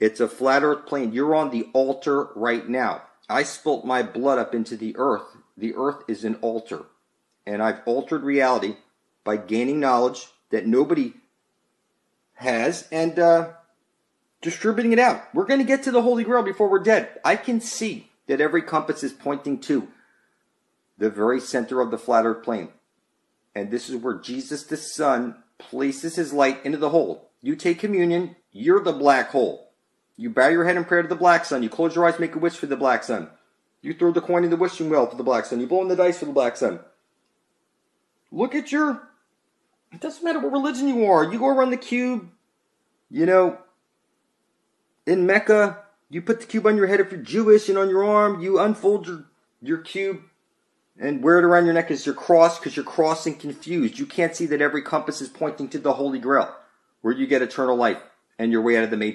It's a flat earth plane. You're on the altar right now. I spilt my blood up into the earth. The earth is an altar. And I've altered reality by gaining knowledge that nobody has and uh, distributing it out. We're going to get to the Holy Grail before we're dead. I can see that every compass is pointing to the very center of the flat earth plane. And this is where Jesus the Son places his light into the hole. You take communion, you're the black hole. You bow your head in prayer to the black sun. You close your eyes, make a wish for the black sun. You throw the coin in the wishing well for the black sun. You blow in the dice for the black sun. Look at your. It doesn't matter what religion you are. You go around the cube. You know, in Mecca, you put the cube on your head if you're Jewish, and on your arm, you unfold your, your cube and wear it around your neck as your cross because you're crossing confused. You can't see that every compass is pointing to the Holy Grail, where you get eternal life and your way out of the matrix.